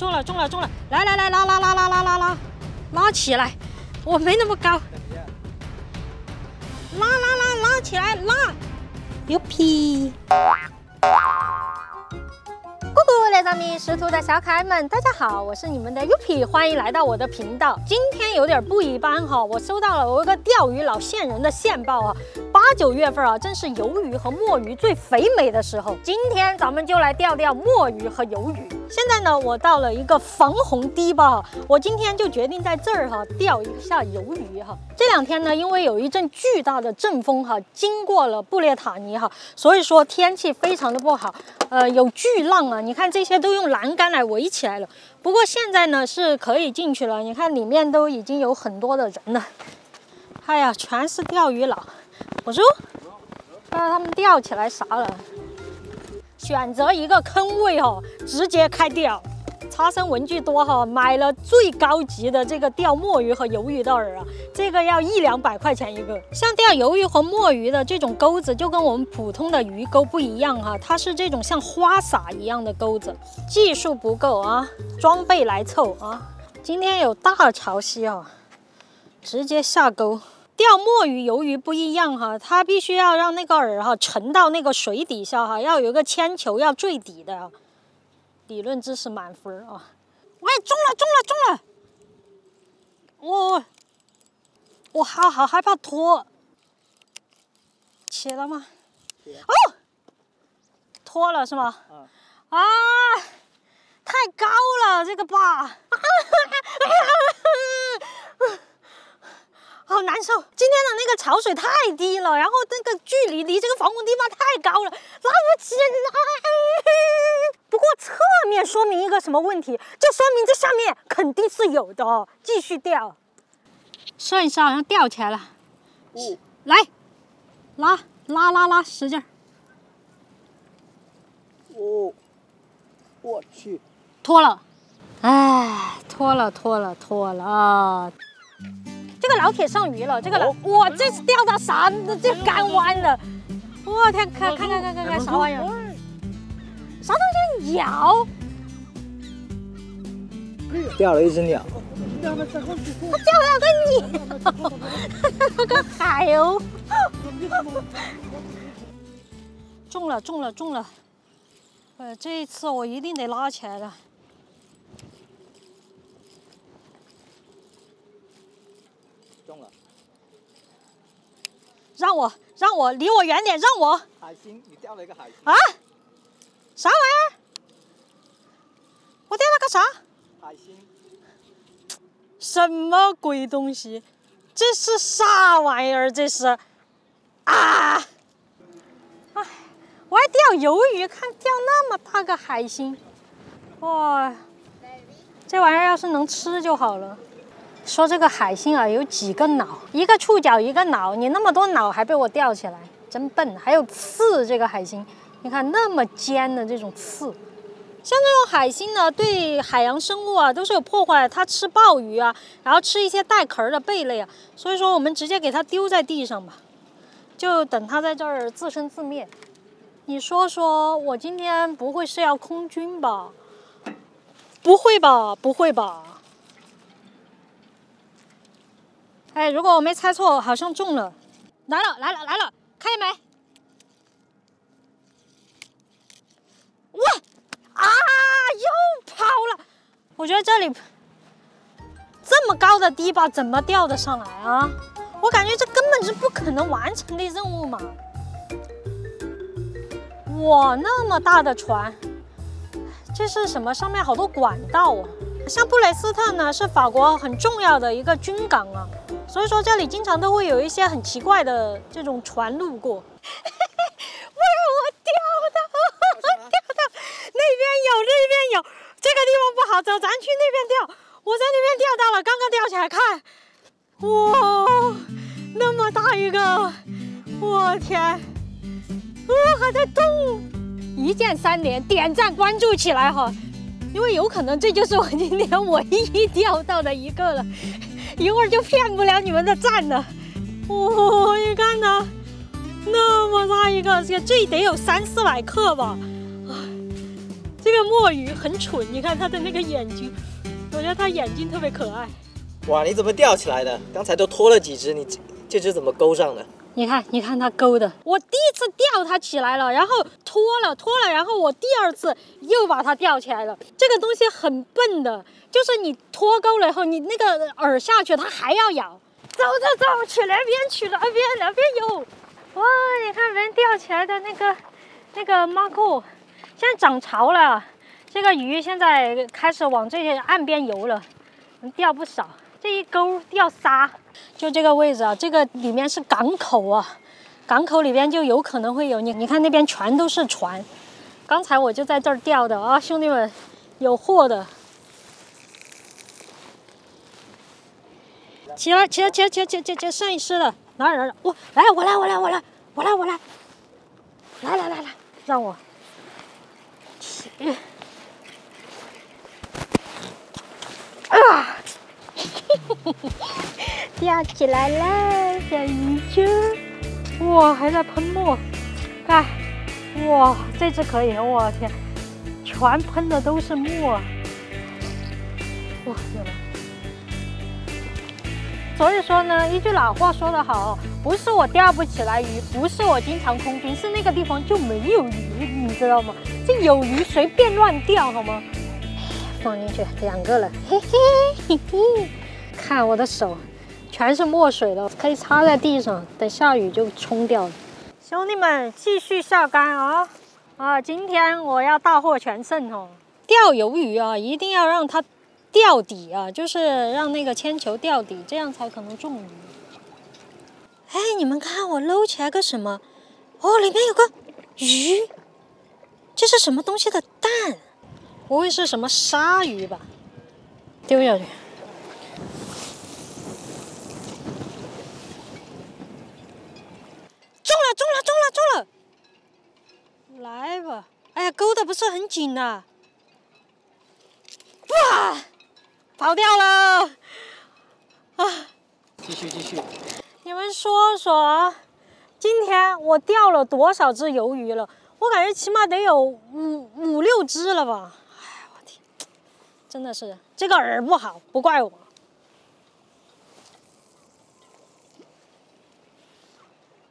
中了中了中了！来来来，拉拉拉拉拉拉拉，拉起来！我没那么高，拉拉拉拉起来拉！牛皮！姑姑来咱们识图的小可爱们，大家好，我是你们的 U P，欢迎来到我的频道。今天有点不一般哈，我收到了我一个钓鱼老线人的线报啊。八九月份啊，正是鱿鱼和墨鱼最肥美的时候。今天咱们就来钓钓墨鱼和鱿鱼。现在呢，我到了一个防洪堤坝，我今天就决定在这儿哈钓一下鱿鱼哈。这两天呢，因为有一阵巨大的阵风哈，经过了布列塔尼哈，所以说天气非常的不好，呃，有巨浪啊。你看这些都用栏杆来围起来了。不过现在呢是可以进去了，你看里面都已经有很多的人了。哎呀，全是钓鱼佬。我说，看他们钓起来啥了？选择一个坑位哦，直接开钓。差生文具多哈，买了最高级的这个钓墨鱼和鱿鱼的饵啊，这个要一两百块钱一个。像钓鱿鱼和墨鱼的这种钩子，就跟我们普通的鱼钩不一样哈，它是这种像花洒一样的钩子。技术不够啊，装备来凑啊。今天有大潮汐啊，直接下钩。钓墨鱼、鱿鱼不一样哈，它必须要让那个饵哈沉到那个水底下哈，要有一个铅球要坠底的。理论知识满分啊！喂，中了，中了，中了！我我好好害怕拖，起了吗？哦，拖了是吗？啊！太高了这个坝。好难受！今天的那个潮水太低了，然后那个距离离这个防洪堤坝太高了，拉不起来。不过侧面说明一个什么问题？就说明这下面肯定是有的哦。继续钓，摄影师好像钓起来了。五，来，拉拉拉拉，使劲儿。哦，我去，脱了，哎，脱了脱了脱了啊！这个老铁上鱼了，这个老哇，这是钓到啥？这干弯了！我天，看看看看看看啥玩意儿？啥东西鸟？钓了一只鸟。他钓了个鸟，个海鸥。中了中了中了！呃，这一次我一定得拉起来了。让我让我离我远点，让我海星，你钓了一个海星啊？啥玩意儿？我钓了个啥？海星？什么鬼东西？这是啥玩意儿？这是啊！哎，我还钓鱿鱼，看钓那么大个海星，哇！这玩意儿要是能吃就好了。说这个海星啊，有几个脑，一个触角，一个脑，你那么多脑还被我钓起来，真笨！还有刺，这个海星，你看那么尖的这种刺，像这种海星呢，对海洋生物啊都是有破坏，它吃鲍鱼啊，然后吃一些带壳的贝类啊，所以说我们直接给它丢在地上吧，就等它在这儿自生自灭。你说说我今天不会是要空军吧？不会吧？不会吧？哎，如果我没猜错，好像中了，来了来了来了，看见没？哇啊，又跑了！我觉得这里这么高的堤坝，怎么钓得上来啊？我感觉这根本是不可能完成的任务嘛！哇，那么大的船，这是什么？上面好多管道啊！像布雷斯特呢，是法国很重要的一个军港啊。所以说这里经常都会有一些很奇怪的这种船路过。不是我钓的，钓的那边有，那边有，这个地方不好走，咱去那边钓。我在那边钓到了，刚刚钓起来，看，哇，那么大一个，我天，哇，还在动。一键三连，点赞关注起来哈，因为有可能这就是我今天唯一钓到的一个了。一会儿就骗不了你们的赞了。哦，你看呢，那么大一个，这这得有三四百克吧？这个墨鱼很蠢，你看它的那个眼睛，我觉得它眼睛特别可爱。哇，你怎么钓起来的？刚才都拖了几只，你这这只怎么勾上的？你看，你看它勾的，我第一次钓它起来了，然后拖了拖了，然后我第二次又把它钓起来了。这个东西很笨的，就是你拖钩了以后，你那个饵下去，它还要咬。走走走，去那边去那边那边有。哇，你看人钓起来的那个那个马库，现在涨潮了，这个鱼现在开始往这些岸边游了，能钓不少。这一钩钓仨，就这个位置啊，这个里面是港口啊，港口里边就有可能会有你，你看那边全都是船，刚才我就在这儿钓的啊，兄弟们，有货的，起来起来起来起来起来起来，摄影师的，哪哪哪，我来我来我来我来我来我来，来来来来，让我起，啊！钓起来了，小鱼球！哇，还在喷墨，看，哇，这只可以！我天，全喷的都是墨！哇，有了。所以说呢，一句老话说得好，不是我钓不起来鱼，不是我经常空军，是那个地方就没有鱼，你知道吗？这有鱼随便乱钓好吗？放进去两个了，嘿嘿嘿嘿，看我的手，全是墨水了，可以擦在地上，等下雨就冲掉了。兄弟们，继续下竿啊！啊，今天我要大获全胜哦！钓鱿鱼啊，一定要让它钓底啊，就是让那个铅球钓底，这样才可能中鱼。哎，你们看我搂起来个什么？哦，里面有个鱼，这是什么东西的蛋？不会是什么鲨鱼吧？丢下去！中了，中了！来吧！哎呀，勾的不是很紧呐！哇，跑掉了！啊！继续继续。你们说说，今天我钓了多少只鱿鱼了？我感觉起码得有五五六只了吧？哎，我天真的是这个饵不好，不怪我。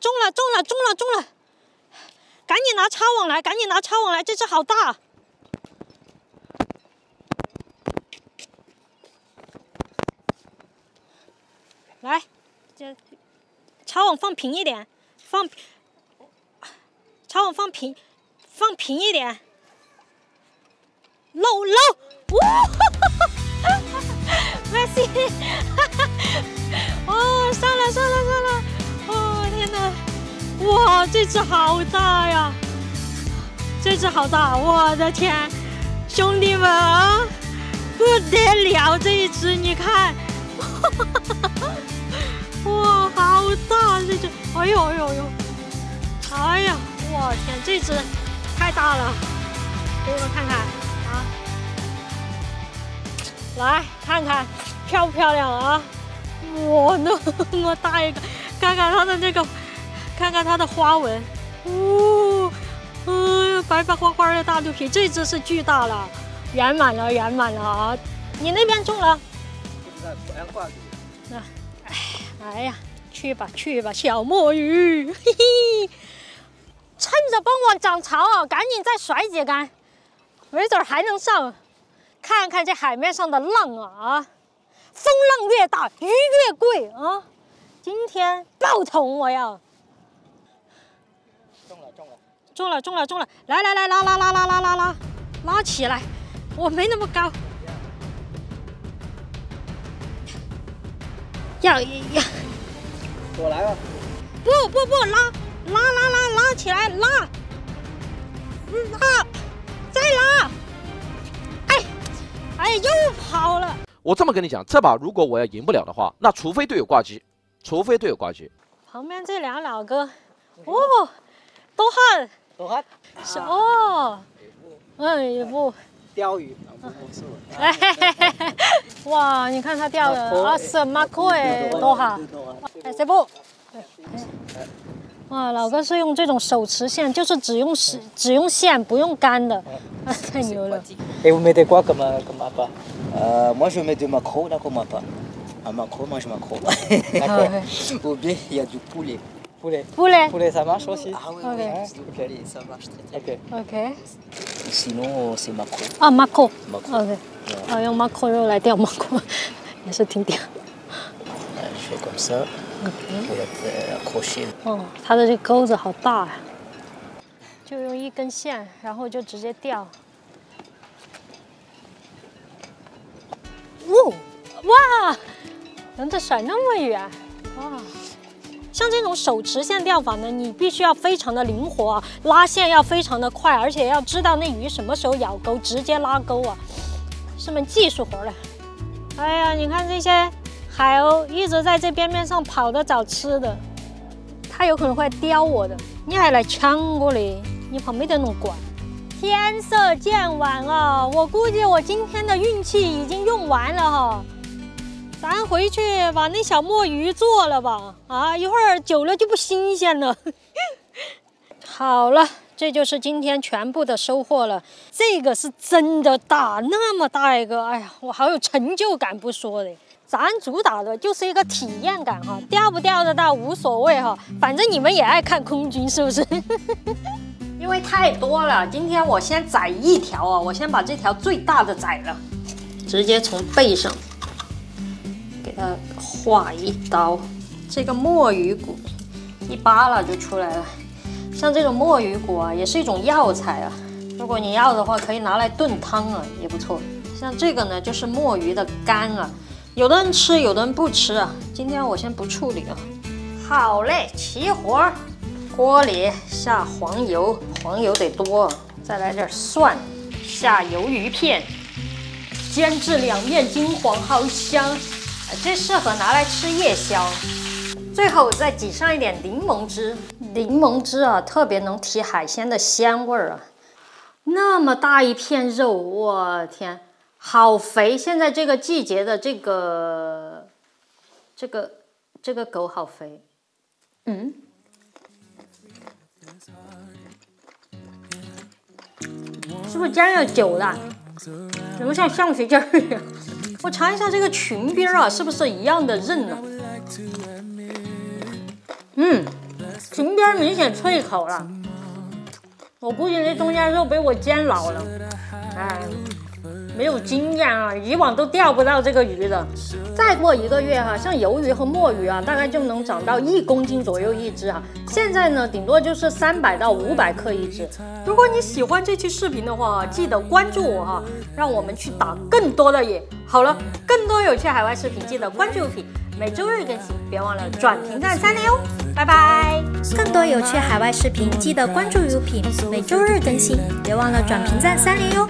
中了，中了，中了，中了！赶紧拿抄网来，赶紧拿抄网来，这只好大。来，这抄网放平一点，放抄网放平，放平一点。漏漏，哇！没事，哦，上了上了上了，天哪，哇，这只好大呀，这只好大，我的天，兄弟们啊，不得了，这一只你看，哇，好大这只，哎呦哎呦哎呦，哎呀，我天，这只太大了，给你们看看啊。来看看漂不漂亮啊！哇，那么大一个，看看它的那个，看看它的花纹，哦，嗯，白白花花的大肚皮，这只是巨大了，圆满了，圆满了啊！你那边中了？不知道，好像挂住。那，哎，哎呀，去吧去吧，小墨鱼，嘿嘿，趁着傍晚涨潮啊，赶紧再甩几竿，没准还能上。看看这海面上的浪啊，风浪越大，鱼越贵啊！天爆桶，我要。中了，中了，中了，中了，中了！来来来，拉拉拉拉拉拉拉，拉起来！我没那么高。要要，我来吧。不不不，拉拉拉拉拉起来，拉，拉，再拉。哎，哎，又跑了。我这么跟你讲，这把如果我要赢不了的话，那除非队友挂机，除非队友挂机。旁边这俩老哥，哦，多汗，多汗，是哦，嗯，也不钓鱼，不是我。哇，你看他钓的啊，什么可哎，多哈，哎，这不，哇，老哥是用这种手持线，就是只用只只用线，不用杆的，啊，太牛了。Et vous mettez quoi comme, euh, comme appât Euh, moi, je mets du maquereau, là, comme pas. Un maquereau, moi, je maquereau. Ou bien, il y a du poulet. Poulet. 不嘞 Poulet, ça marche aussi Ah oui, Ok. oui, du poulet, ça marche très bien. Ok. OK，Sinon, c'est maquereau. 啊，Marco。Maquereau. OK，啊，用 Marco 肉来钓 Marco，也是挺屌。Euh, je fais comme ça pour être euh, accroché. 哦，它的这钩子好大呀、就用一根线，然后就直接钓。哦，哇，能这甩那么远，哇！像这种手持线钓法呢，你必须要非常的灵活啊，拉线要非常的快，而且要知道那鱼什么时候咬钩，直接拉钩啊，是门技术活嘞。哎呀，你看这些海鸥一直在这边边上跑着找吃的，它有可能会叼我的，你还来抢我嘞？你旁边的弄管。天色渐晚啊，我估计我今天的运气已经用完了哈。咱回去把那小墨鱼做了吧，啊，一会儿久了就不新鲜了。好了，这就是今天全部的收获了。这个是真的大，那么大一个，哎呀，我好有成就感不说的。咱主打的就是一个体验感哈，钓不钓得到无所谓哈，反正你们也爱看空军是不是？因为太多了，今天我先宰一条啊，我先把这条最大的宰了，直接从背上呃划一刀，这个墨鱼骨一扒拉就出来了。像这种墨鱼骨啊，也是一种药材啊，如果你要的话，可以拿来炖汤啊，也不错。像这个呢，就是墨鱼的肝啊，有的人吃，有的人不吃啊。今天我先不处理啊。好嘞，齐活。锅里下黄油，黄油得多，再来点蒜，下鱿鱼片，煎至两面金黄，好香，啊这适合拿来吃夜宵。最后再挤上一点柠檬汁，柠檬汁啊，特别能提海鲜的鲜味儿啊。那么大一片肉，我天，好肥！现在这个季节的这个这个这个狗好肥，嗯。是不是加了久了？怎么像橡皮筋儿一样？我尝一下这个裙边啊，是不是一样的韧呢、嗯，裙边明显脆口了。我估计那中间肉被我煎老了，哎，没有经验啊，以往都钓不到这个鱼的。再过一个月哈、像鱿鱼和墨鱼啊，大概就能长到一公斤左右一只啊。现在呢，顶多就是三百到五百克一只。如果你喜欢这期视频的话，记得关注我哈、让我们去打更多的野。好了，更多有趣海外视频，记得关注优品，每周日更新，别忘了转评赞三连哦，拜拜。更多有趣海外视频，记得关注优品，每周日更新，别忘了转评赞三连哟。